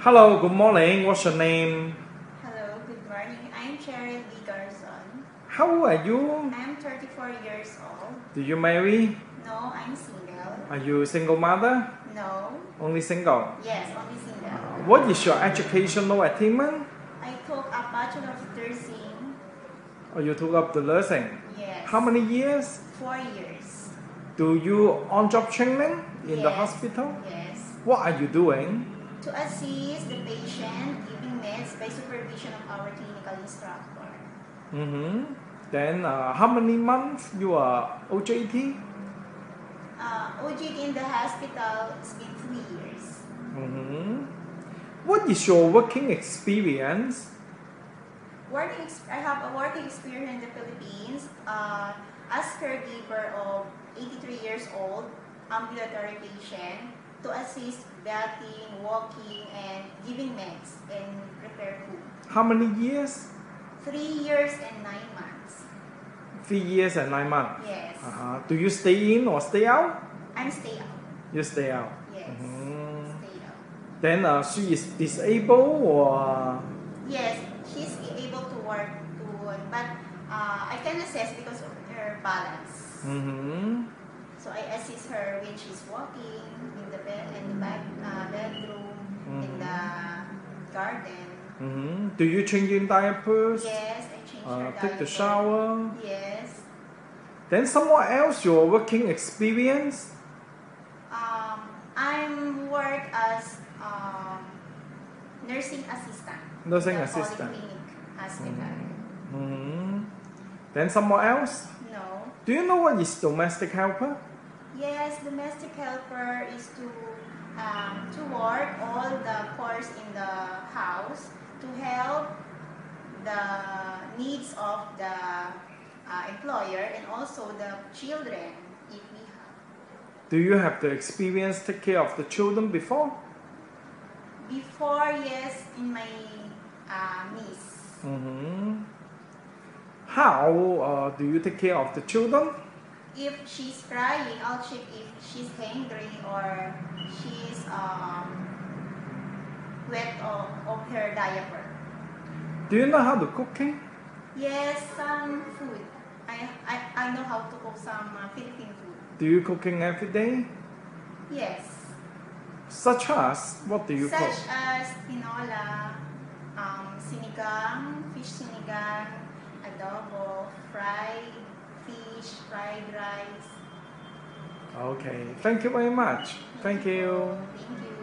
Hello, good morning. What's your name? Hello, good morning. I'm Cheryl D. Garzon. How old are you? I'm 34 years old. Do you marry? No, I'm single. Are you a single mother? No, Only single. yes, only single. Uh, what is your educational attainment? I took a Bachelor of Nursing. Or you took up the nursing? Yes. How many years? Four years. Do you on-job training in the hospital? Yes. What are you doing? To assist the patient giving meds by supervision of our clinical instructor. Mm-hmm. Then uh, how many months you are OJT? Uh, OJT in the hospital, it's been three years. Mm-hmm. What is your working experience? Working, I have a working experience in the Philippines uh, as caregiver of 83 years old ambulatory patient to assist bathing, walking, and giving meds and prepare food. How many years? Three years and nine months. Three years and nine months. Yes. Uh-huh. Do you stay in or stay out? I'm stay out. You stay out. Yes. Mhm. Stay out. Then uh, she is disabled or Yes, she's able to work too, but uh, I can assess because of her balance. mm-hmm. So I assist her when she's walking in the bed, in the bed, uh, bedroom, in the garden. Mm-hmm. Do you change in diapers? Yes, I change Uh, her take the shower. Yes. Then somewhere else your working experience? Um, I'm work as um, nursing assistant. Nursing the assistant. Polyclinic hospital. Mm-hmm. Then somewhere else? No. Do you know what is domestic helper? Yes, domestic helper is to um, to work all the chores in the house to help the needs of the uh, employer and also the children if we have. Do you have the experience take care of the children before? Before, yes, in my uh, niece. Mm-hmm. How uh, do you take care of the children? If she's crying, I'll check if she's hungry or she's um, wet of, of her diaper. Do you know how to cooking? Yes, some food. I, I, I know how to cook some uh, Philippine food. Do you cooking every day? Yes. Such as what do you Such cook? Such as tinola, um, sinigang, fish sinigang, adobo, fried fish, fried rice. Okay, thank you very much. Thank you. Thank you.